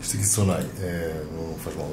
Este aqui sonai, é, é, não faz mal.